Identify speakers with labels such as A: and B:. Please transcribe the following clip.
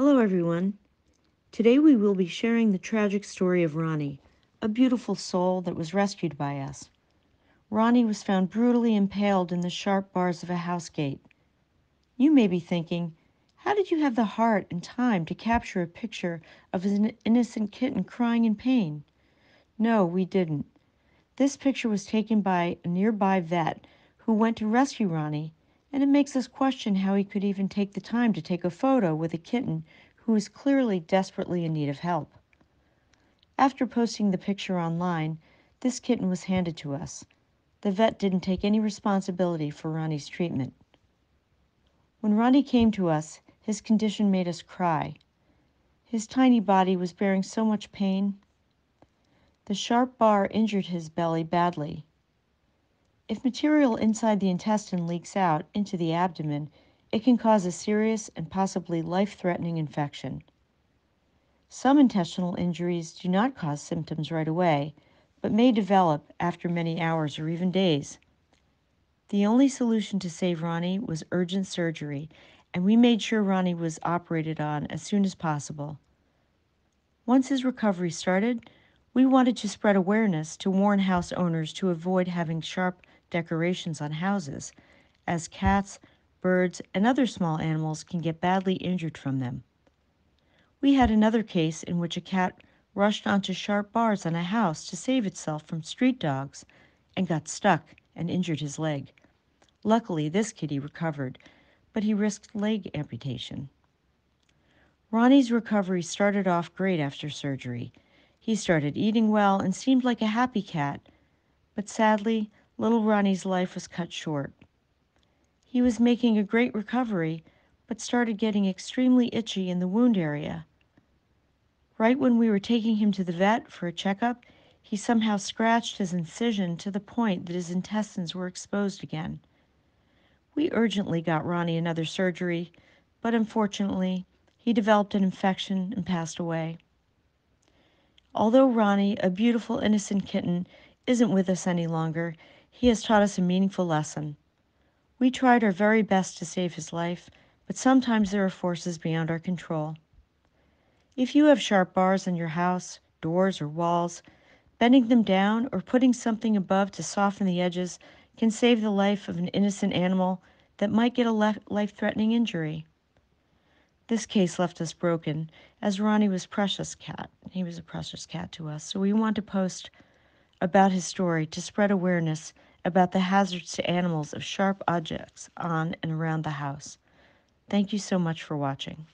A: Hello, everyone. Today we will be sharing the tragic story of Ronnie, a beautiful soul that was rescued by us. Ronnie was found brutally impaled in the sharp bars of a house gate. You may be thinking, how did you have the heart and time to capture a picture of an innocent kitten crying in pain? No, we didn't. This picture was taken by a nearby vet who went to rescue Ronnie and it makes us question how he could even take the time to take a photo with a kitten who is clearly desperately in need of help. After posting the picture online, this kitten was handed to us. The vet didn't take any responsibility for Ronnie's treatment. When Ronnie came to us, his condition made us cry. His tiny body was bearing so much pain. The sharp bar injured his belly badly. If material inside the intestine leaks out into the abdomen, it can cause a serious and possibly life-threatening infection. Some intestinal injuries do not cause symptoms right away, but may develop after many hours or even days. The only solution to save Ronnie was urgent surgery, and we made sure Ronnie was operated on as soon as possible. Once his recovery started, we wanted to spread awareness to warn house owners to avoid having sharp decorations on houses, as cats, birds, and other small animals can get badly injured from them. We had another case in which a cat rushed onto sharp bars on a house to save itself from street dogs and got stuck and injured his leg. Luckily, this kitty recovered, but he risked leg amputation. Ronnie's recovery started off great after surgery. He started eating well and seemed like a happy cat, but sadly, little Ronnie's life was cut short. He was making a great recovery, but started getting extremely itchy in the wound area. Right when we were taking him to the vet for a checkup, he somehow scratched his incision to the point that his intestines were exposed again. We urgently got Ronnie another surgery, but unfortunately, he developed an infection and passed away. Although Ronnie, a beautiful, innocent kitten, isn't with us any longer, he has taught us a meaningful lesson. We tried our very best to save his life, but sometimes there are forces beyond our control. If you have sharp bars in your house, doors, or walls, bending them down or putting something above to soften the edges can save the life of an innocent animal that might get a life-threatening injury. This case left us broken, as Ronnie was precious cat. He was a precious cat to us, so we want to post about his story to spread awareness about the hazards to animals of sharp objects on and around the house. Thank you so much for watching.